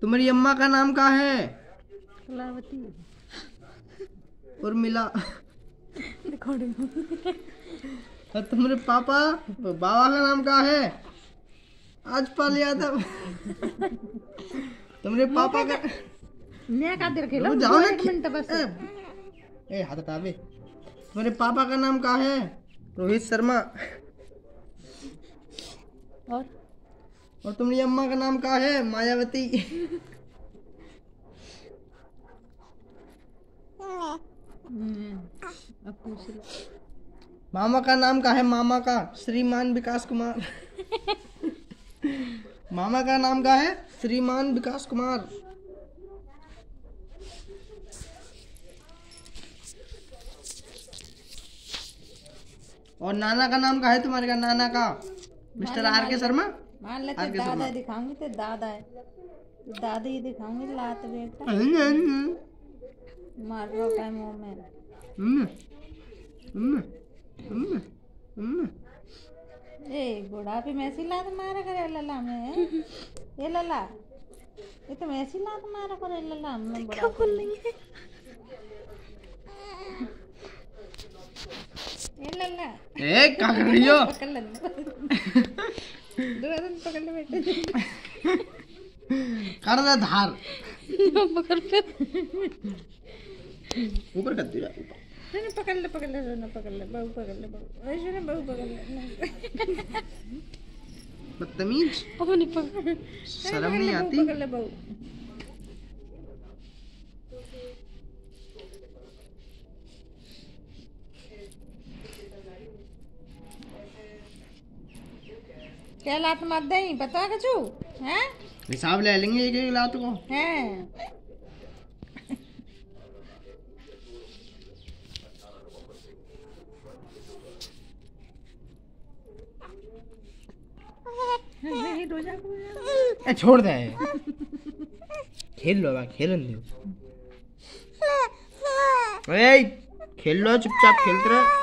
तुम्हारी अम्मा का नाम क्या है? उर्मिला रिकॉर्डिंग और तुम्हारे पापा बाबा का नाम क्या है? आज पाल यादव। तुम्हारे पापा का मैं का देर खेला? जाओ ना एक मिनट बस। ए, हाथ हटावे तुम्हारे पापा का नाम क्या है? रोहित शर्मा। और? और तुम्हारी अम्मा का नाम क्या है? मायावती। हम्म, अब पूछ लो मामा का नाम क्या है मामा का श्रीमान विकास कुमार। मामा का नाम क्या है श्रीमान विकास कुमार। और नाना का नाम क्या है तुम्हारे का नाना का। मिस्टर आर के शर्मा? मान लेते दादा दिखाऊँगी तो दादा है। दादी ही दिखाऊँगी लात बेटा। मार रहा मुँह में। हम्म, हम्म, हम्म, हम्म। ए बुढ़ापे में ऐसी लात मारा करे लला में ये लला ये तो ऐसी लात मारा करे लला में क्या बोल रही है। ये लला ए क्या कर रही हो? पकड़ ले दूर से पकड़ ले बेटे। कर दे धार। पकड़ ले ऊपर कर दिया। नहीं नहीं, पकड़ ले पकड़ ले सोना पकड़ ले बहू पकड़ ले बहू। ऐसे ना बहू पकड़ ले बदतमीज। बहू नहीं पकड़ शर्म नहीं आती। पकड़ ले बहू। क्या लात मार दे बता कछु? हैं? हिसाब ले लेंगे एक एक लात को। हैं। ए छोड़ दे। खेल लो बा खेलन दो ए खेल लो चुपचाप खेलते रहो।